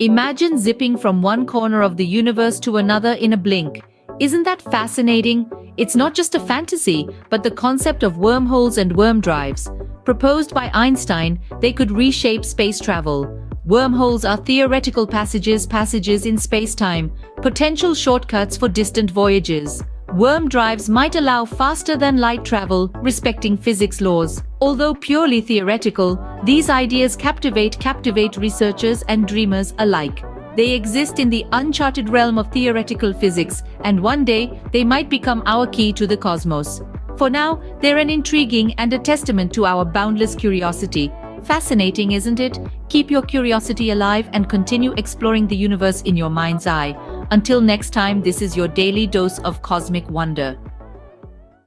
Imagine zipping from one corner of the universe to another in a blink. Isn't that fascinating? It's not just a fantasy, but the concept of wormholes and worm drives. Proposed by Einstein, they could reshape space travel. Wormholes are theoretical passages, passages in space-time, potential shortcuts for distant voyages. Worm drives might allow faster than light travel, respecting physics laws. Although purely theoretical, these ideas captivate captivate researchers and dreamers alike. They exist in the uncharted realm of theoretical physics, and one day they might become our key to the cosmos. For now, they're an intriguing and a testament to our boundless curiosity. Fascinating, isn't it? Keep your curiosity alive and continue exploring the universe in your mind's eye. Until next time, this is your daily dose of cosmic wonder.